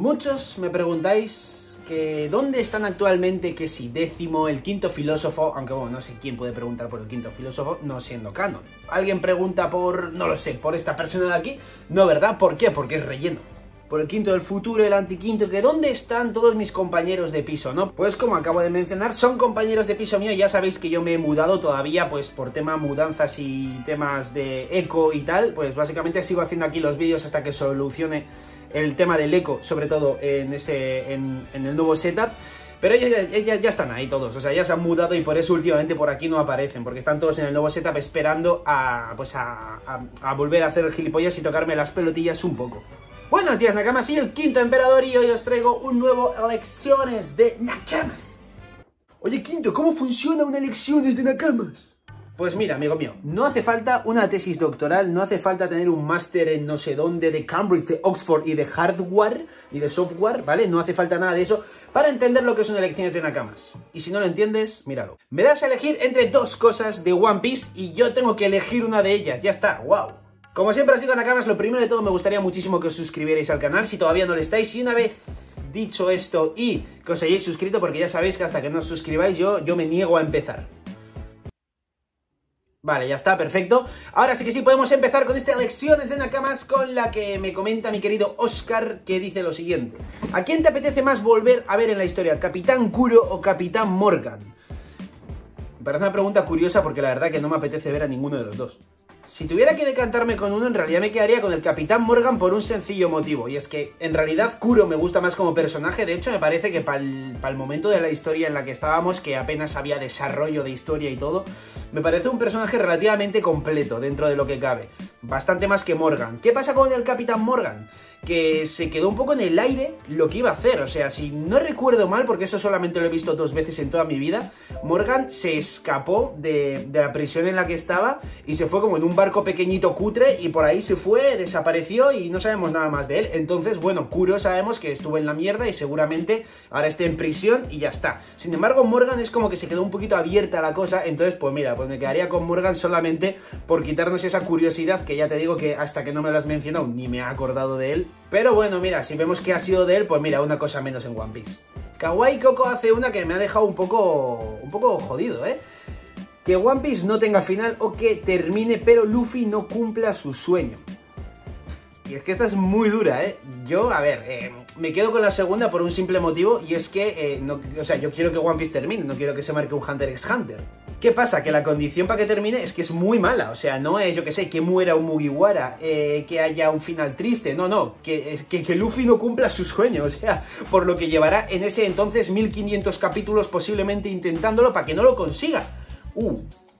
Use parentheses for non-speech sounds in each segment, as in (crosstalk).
Muchos me preguntáis que dónde están actualmente que si décimo, el quinto filósofo, aunque bueno, no sé quién puede preguntar por el quinto filósofo no siendo canon. Alguien pregunta por, no lo sé, por esta persona de aquí, no, ¿verdad? ¿Por qué? Porque es relleno por el quinto del futuro, el antiquinto, que dónde están todos mis compañeros de piso, ¿no? Pues como acabo de mencionar, son compañeros de piso mío, ya sabéis que yo me he mudado todavía, pues por tema mudanzas y temas de eco y tal, pues básicamente sigo haciendo aquí los vídeos hasta que solucione el tema del eco, sobre todo en, ese, en, el nuevo setup. Pero ellos, ya están ahí todos, o sea, ya se han mudado y por eso últimamente por aquí no aparecen, porque están todos en el nuevo setup esperando a, pues a, a volver a hacer el gilipollas y tocarme las pelotillas un poco. Buenos días Nakamas, soy el quinto emperador y hoy os traigo un nuevo Elecciones de Nakamas. Oye Quinto, ¿cómo funciona una Elecciones de Nakamas? Pues mira, amigo mío, no hace falta una tesis doctoral, no hace falta tener un máster en no sé dónde, de Cambridge, de Oxford y de hardware y de software, ¿vale? No hace falta nada de eso para entender lo que son elecciones de Nakamas. Y si no lo entiendes, míralo. Me das a elegir entre dos cosas de One Piece y yo tengo que elegir una de ellas, ya está, wow. Como siempre os digo, Nakamas, lo primero de todo me gustaría muchísimo que os suscribierais al canal si todavía no lo estáis. Y una vez dicho esto y que os hayáis suscrito, porque ya sabéis que hasta que no os suscribáis yo, yo me niego a empezar. Vale, ya está, perfecto. Ahora sí que sí, podemos empezar con esta lecciones de Nakamas con la que me comenta mi querido Oscar, que dice lo siguiente. ¿A quién te apetece más volver a ver en la historia, Capitán Kuro o Capitán Morgan? Me parece una pregunta curiosa porque la verdad que no me apetece ver a ninguno de los dos. Si tuviera que decantarme con uno, en realidad me quedaría con el Capitán Morgan por un sencillo motivo, y es que en realidad Kuro me gusta más como personaje, de hecho me parece que para el, momento de la historia en la que estábamos, que apenas había desarrollo de historia y todo, me parece un personaje relativamente completo dentro de lo que cabe, bastante más que Morgan. ¿Qué pasa con el Capitán Morgan? Que se quedó un poco en el aire lo que iba a hacer. O sea, si no recuerdo mal, porque eso solamente lo he visto dos veces en toda mi vida, Morgan se escapó de, la prisión en la que estaba y se fue como en un barco pequeñito cutre y por ahí se fue, desapareció y no sabemos nada más de él. Entonces, bueno, Kuro sabemos que estuvo en la mierda y seguramente ahora esté en prisión y ya está. Sin embargo, Morgan es como que se quedó un poquito abierta la cosa, entonces pues mira, pues me quedaría con Morgan solamente por quitarnos esa curiosidad que ya te digo que hasta que no me lo has mencionado ni me he acordado de él pero bueno, mira, si vemos que ha sido de él, pues mira, una cosa menos en One Piece. Kawaii Coco hace una que me ha dejado un poco, un poco jodido, ¿eh? Que One Piece no tenga final o que termine, pero Luffy no cumpla su sueño. Y es que esta es muy dura, ¿eh? Yo, a ver, eh, me quedo con la segunda por un simple motivo y es que, eh, no, o sea, yo quiero que One Piece termine, no quiero que se marque un Hunter x Hunter. ¿Qué pasa? Que la condición para que termine es que es muy mala. O sea, no es, yo que sé, que muera un Mugiwara, eh, que haya un final triste. No, no, que, que, que, Luffy no cumpla su sueño. (laughs) O sea, por lo que llevará en ese entonces 1500 capítulos posiblemente intentándolo para que no lo consiga. Uh,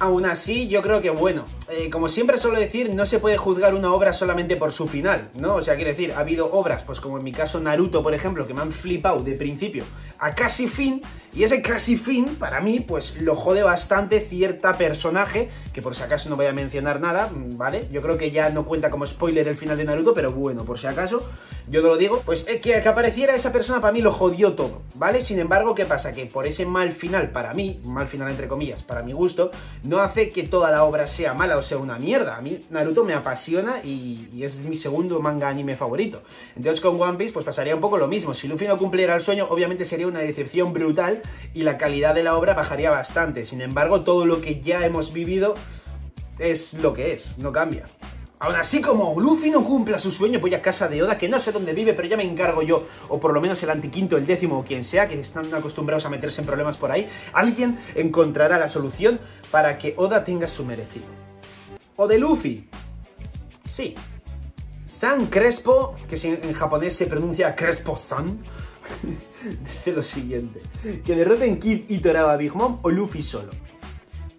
Aún así, yo creo que bueno, eh, como siempre suelo decir, no se puede juzgar una obra solamente por su final, ¿no? O sea, quiere decir, ha habido obras, pues como en mi caso Naruto, por ejemplo, que me han flipado de principio a casi fin, y ese casi fin, para mí, pues lo jode bastante cierta personaje, que por si acaso no voy a mencionar nada, ¿vale? Yo creo que ya no cuenta como spoiler el final de Naruto, pero bueno, por si acaso, yo no lo digo, pues eh, que, que apareciera esa persona para mí lo jodió todo, ¿vale? Sin embargo, ¿qué pasa? Que por ese mal final, para mí, mal final entre comillas, para mi gusto, no hace que toda la obra sea mala o sea una mierda. A mí Naruto me apasiona y, es mi segundo manga anime favorito. Entonces con One Piece pues pasaría un poco lo mismo. Si Luffy no cumpliera el sueño, obviamente sería una decepción brutal y la calidad de la obra bajaría bastante. Sin embargo, todo lo que ya hemos vivido es lo que es, no cambia. Aún así, como Luffy no cumpla su sueño, voy a casa de Oda, que no sé dónde vive, pero ya me encargo yo, o por lo menos el antiquinto, el décimo, o quien sea, que están acostumbrados a meterse en problemas por ahí. Alguien encontrará la solución para que Oda tenga su merecido. O de Luffy. Sí. San Crespo, que en japonés se pronuncia Crespo-san, (laughs) dice lo siguiente. Que derroten Kid y Toraba Big Mom o Luffy solo.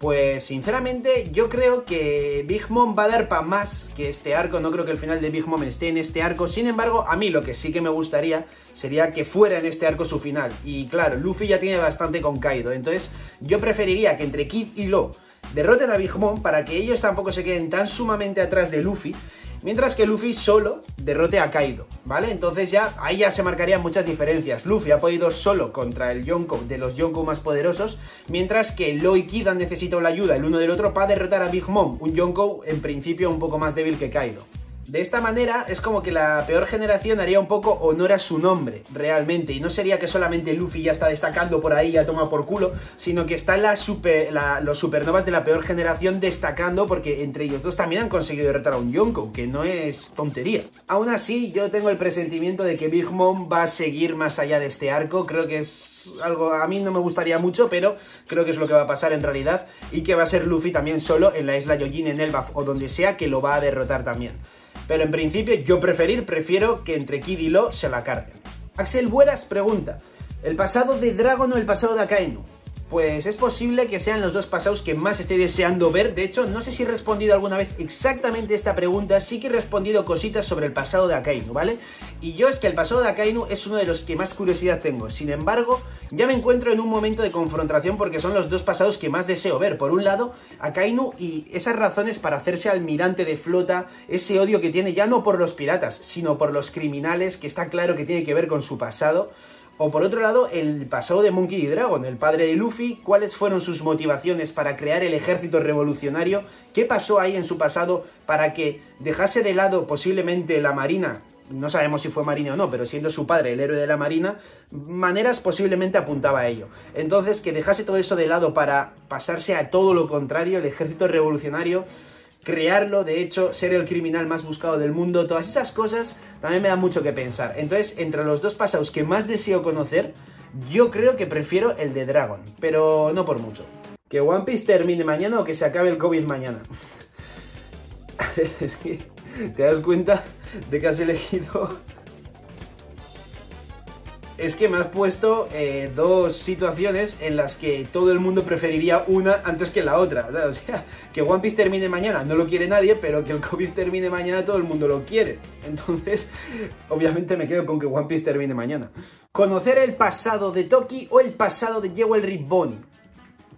Pues sinceramente yo creo que Big Mom va a dar para más que este arco, no creo que el final de Big Mom esté en este arco, sin embargo a mí lo que sí que me gustaría sería que fuera en este arco su final, y claro, Luffy ya tiene bastante con Kaido, entonces yo preferiría que entre Kid y Lo derroten a Big Mom para que ellos tampoco se queden tan sumamente atrás de Luffy Mientras que Luffy solo derrote a Kaido, ¿vale? Entonces ya ahí ya se marcarían muchas diferencias. Luffy ha podido solo contra el Yonko de los Yonko más poderosos, mientras que Lo y Kid han necesitado la ayuda el uno del otro para derrotar a Big Mom, un Yonko en principio un poco más débil que Kaido. De esta manera es como que la peor generación haría un poco honor a su nombre, realmente, y no sería que solamente Luffy ya está destacando por ahí, ya toma por culo, sino que están los supernovas de la peor generación destacando porque entre ellos dos también han conseguido derrotar a un Yonko, que no es tontería. Aún así, yo tengo el presentimiento de que Big Mom va a seguir más allá de este arco, creo que es algo a mí no me gustaría mucho, pero creo que es lo que va a pasar en realidad y que va a ser Luffy también solo en la isla Yojin en Elbaf o donde sea que lo va a derrotar también. Pero en principio yo preferir, prefiero que entre Kid y Lo se la carguen. Axel Bueras pregunta, ¿el pasado de Dragon o el pasado de Akainu? Pues es posible que sean los dos pasados que más estoy deseando ver. De hecho, no sé si he respondido alguna vez exactamente esta pregunta, sí que he respondido cositas sobre el pasado de Akainu, ¿vale? Y yo es que el pasado de Akainu es uno de los que más curiosidad tengo. Sin embargo, ya me encuentro en un momento de confrontación porque son los dos pasados que más deseo ver. Por un lado, Akainu y esas razones para hacerse almirante de flota, ese odio que tiene ya no por los piratas, sino por los criminales, que está claro que tiene que ver con su pasado. O por otro lado, el pasado de Monkey D. Dragon, el padre de Luffy, cuáles fueron sus motivaciones para crear el ejército revolucionario, qué pasó ahí en su pasado para que dejase de lado posiblemente la marina, no sabemos si fue marina o no, pero siendo su padre el héroe de la marina, maneras posiblemente apuntaba a ello. Entonces, que dejase todo eso de lado para pasarse a todo lo contrario, el ejército revolucionario, crearlo, de hecho, ser el criminal más buscado del mundo, todas esas cosas también me da mucho que pensar. Entonces, entre los dos pasados que más deseo conocer, yo creo que prefiero el de Dragon, pero no por mucho. Que One Piece termine mañana o que se acabe el COVID mañana. (laughs) A ver, es que te das cuenta de que has elegido es que me has puesto eh, dos situaciones en las que todo el mundo preferiría una antes que la otra. (laughs) O sea, que One Piece termine mañana no lo quiere nadie, pero que el COVID termine mañana todo el mundo lo quiere. Entonces, (laughs) obviamente me quedo con que One Piece termine mañana. Conocer el pasado de Toki o el pasado de Jewelry Bonnie.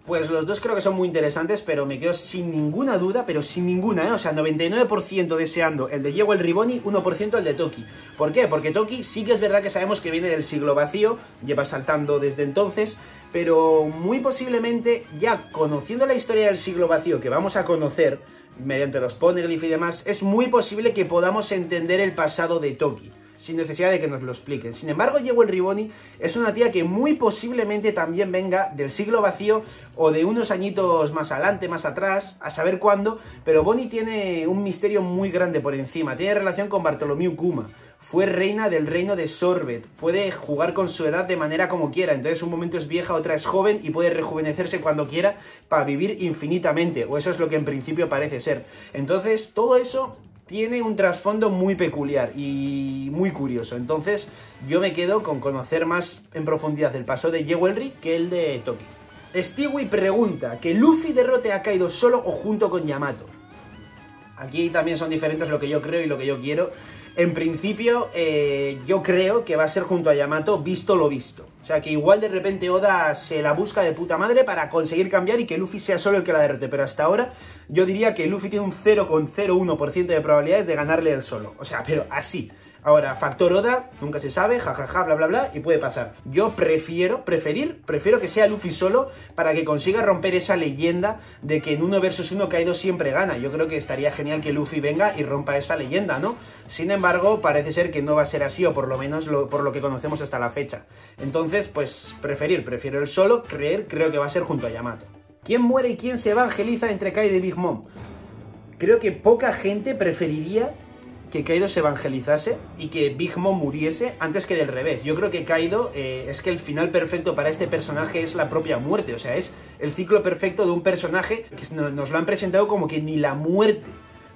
Pues los dos creo que son muy interesantes, pero me quedo sin ninguna duda, pero sin ninguna, ¿eh? O sea, 99% deseando el de Diego el Riboni, 1% el de Toki. ¿Por qué? Porque Toki sí que es verdad que sabemos que viene del siglo vacío, lleva saltando desde entonces, pero muy posiblemente ya conociendo la historia del siglo vacío que vamos a conocer mediante los poneglyphs y demás, es muy posible que podamos entender el pasado de Toki sin necesidad de que nos lo expliquen. Sin embargo, el Riboni es una tía que muy posiblemente también venga del siglo vacío o de unos añitos más adelante, más atrás, a saber cuándo, pero Bonnie tiene un misterio muy grande por encima. Tiene relación con Bartolomeu Kuma. Fue reina del reino de Sorbet. Puede jugar con su edad de manera como quiera. Entonces un momento es vieja, otra es joven y puede rejuvenecerse cuando quiera para vivir infinitamente. O eso es lo que en principio parece ser. Entonces todo eso tiene un trasfondo muy peculiar y muy curioso. Entonces, yo me quedo con conocer más en profundidad el paso de Jewelry que el de Toki. Stewie pregunta, ¿que Luffy derrote a Kaido solo o junto con Yamato? Aquí también son diferentes lo que yo creo y lo que yo quiero. En principio, eh, yo creo que va a ser junto a Yamato, visto lo visto. O sea, que igual de repente Oda se la busca de puta madre para conseguir cambiar y que Luffy sea solo el que la derrote. Pero hasta ahora, yo diría que Luffy tiene un 0,01% de probabilidades de ganarle él solo. O sea, pero así. Ahora, factor Oda, nunca se sabe, jajaja, bla bla bla, y puede pasar. Yo prefiero, preferir, prefiero que sea Luffy solo para que consiga romper esa leyenda de que en uno versus uno Kaido siempre gana. Yo creo que estaría genial que Luffy venga y rompa esa leyenda, ¿no? Sin embargo, parece ser que no va a ser así, o por lo menos por lo que conocemos hasta la fecha. Entonces, pues preferir, prefiero el solo, creer, creo que va a ser junto a Yamato. ¿Quién muere y quién se evangeliza entre Kaido y Big Mom? Creo que poca gente preferiría que Kaido se evangelizase y que Big Mom muriese antes que del revés. Yo creo que Kaido eh, es que el final perfecto para este personaje es la propia muerte, o sea, es el ciclo perfecto de un personaje que nos lo han presentado como que ni la muerte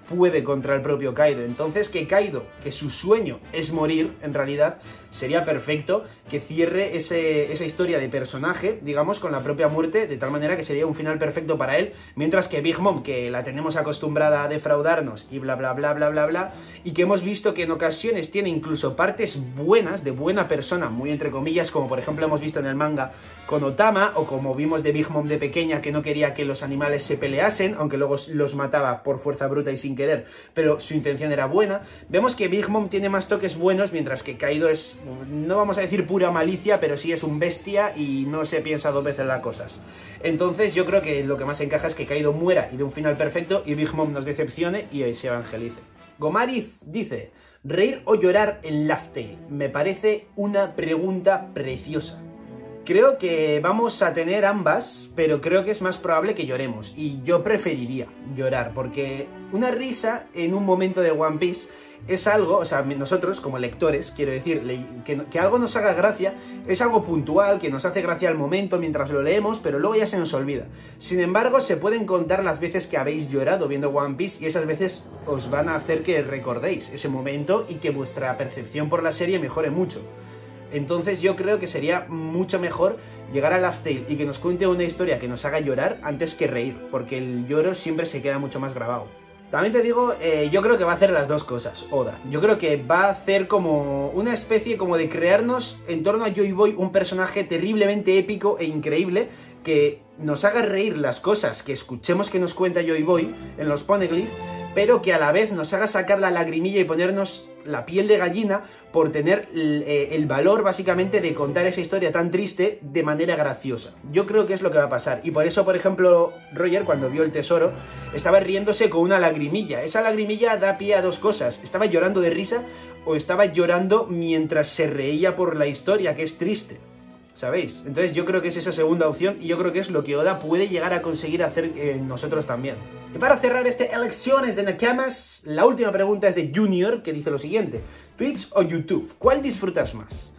puede contra el propio Kaido. Entonces que Kaido, que su sueño es morir, en realidad, sería perfecto que cierre esa historia de personaje, digamos, con la propia muerte, de tal manera que sería un final perfecto para él, mientras que Big Mom, que la tenemos acostumbrada a defraudarnos y bla bla bla bla bla bla, y que hemos visto que en ocasiones tiene incluso partes buenas, de buena persona, muy entre comillas, como por ejemplo hemos visto en el manga con Otama, o como vimos de Big Mom de pequeña, que no quería que los animales se peleasen, aunque luego los mataba por fuerza bruta y sin querer, pero su intención era buena. Vemos que Big Mom tiene más toques buenos, mientras que Kaido es, no vamos a decir pura malicia, pero sí es un bestia y no se piensa dos veces las cosas. Entonces yo creo que lo que más encaja es que Kaido muera y de un final perfecto y Big Mom nos decepcione y se evangelice. Gomariz dice, ¿reír o llorar en Laugh? Me parece una pregunta preciosa. Creo que vamos a tener ambas, pero creo que es más probable que lloremos. Y yo preferiría llorar, porque una risa en un momento de One Piece es algo, o sea, nosotros como lectores, quiero decir, que, algo nos haga gracia, es algo puntual, que nos hace gracia al momento mientras lo leemos, pero luego ya se nos olvida. Sin embargo, se pueden contar las veces que habéis llorado viendo One Piece y esas veces os van a hacer que recordéis ese momento y que vuestra percepción por la serie mejore mucho. Entonces yo creo que sería mucho mejor llegar a Laugh Tale y que nos cuente una historia que nos haga llorar antes que reír, porque el lloro siempre se queda mucho más grabado. También te digo, eh, yo creo que va a hacer las dos cosas, Oda. Yo creo que va a hacer como una especie como de crearnos en torno a Joy Boy un personaje terriblemente épico e increíble que nos haga reír las cosas que escuchemos que nos cuenta Joy Boy en los Poneglyph pero que a la vez nos haga sacar la lagrimilla y ponernos la piel de gallina por tener eh, el, valor básicamente de contar esa historia tan triste de manera graciosa. Yo creo que es lo que va a pasar. Y por eso, por ejemplo, Roger, cuando vio el tesoro, estaba riéndose con una lagrimilla. Esa lagrimilla da pie a dos cosas. Estaba llorando de risa o estaba llorando mientras se reía por la historia, que es triste. ¿Sabéis? Entonces yo creo que es esa segunda opción y yo creo que es lo que Oda puede llegar a conseguir hacer en nosotros también. Y para cerrar este elecciones de Nakamas, la última pregunta es de Junior, que dice lo siguiente. ¿Twitch o YouTube? ¿Cuál disfrutas más?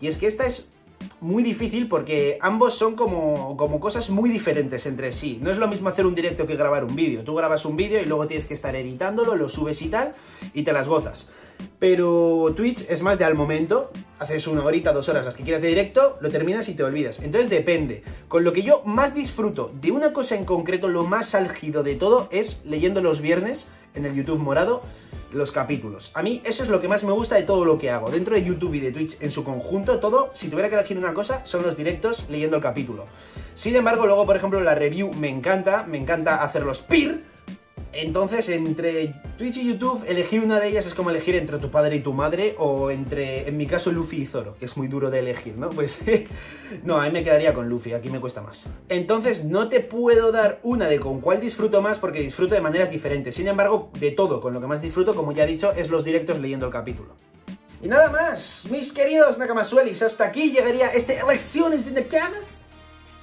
Y es que esta es muy difícil porque ambos son como, como cosas muy diferentes entre sí. No es lo mismo hacer un directo que grabar un vídeo. Tú grabas un vídeo y luego tienes que estar editándolo, lo subes y tal, y te las gozas. Pero Twitch es más de al momento, haces una horita, dos horas, las que quieras de directo, lo terminas y te olvidas. Entonces depende. Con lo que yo más disfruto de una cosa en concreto, lo más álgido de todo es leyendo los viernes en el YouTube morado los capítulos. A mí eso es lo que más me gusta de todo lo que hago. Dentro de YouTube y de Twitch en su conjunto, todo, si tuviera que elegir una cosa, son los directos leyendo el capítulo. Sin embargo, luego, por ejemplo, la review me encanta, me encanta hacer los peer, entonces, entre Twitch y YouTube, elegir una de ellas es como elegir entre tu padre y tu madre, o entre, en mi caso, Luffy y Zoro, que es muy duro de elegir, ¿no? (laughs) Pues, no, a mí me quedaría con Luffy, aquí me cuesta más. Entonces, no te puedo dar una de con cuál disfruto más, porque disfruto de maneras diferentes. Sin embargo, de todo, con lo que más disfruto, como ya he dicho, es los directos leyendo el capítulo. Y nada más, mis queridos Nakamasuelis, hasta aquí llegaría este Elecciones de Nakamas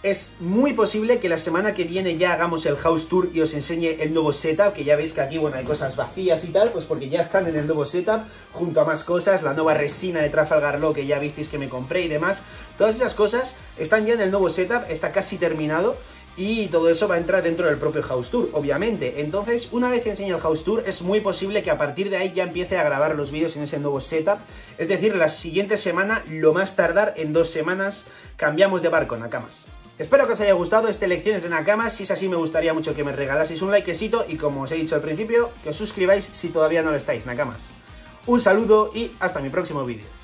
es muy posible que la semana que viene ya hagamos el house tour y os enseñe el nuevo setup, que ya veis que aquí, bueno, hay cosas vacías y tal, pues porque ya están en el nuevo setup, junto a más cosas, la nueva resina de Trafalgar Law que ya visteis que me compré y demás, todas esas cosas están ya en el nuevo setup, está casi terminado, y todo eso va a entrar dentro del propio House Tour, obviamente. Entonces, una vez que enseñe el House Tour, es muy posible que a partir de ahí ya empiece a grabar los vídeos en ese nuevo setup. Es decir, la siguiente semana, lo más tardar en dos semanas, cambiamos de barco, Nakamas. Espero que os haya gustado este Lecciones de Nakamas, si es así me gustaría mucho que me regalaseis un likecito y como os he dicho al principio, que os suscribáis si todavía no lo estáis, Nakamas. Un saludo y hasta mi próximo vídeo.